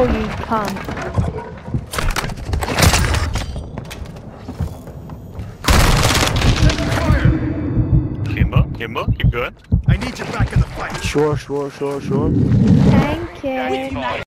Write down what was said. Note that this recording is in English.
Oh, you cunt. Kimbo, Kimbo, keep going. I need you back in the fight. Sure, sure, sure, sure. Thank you.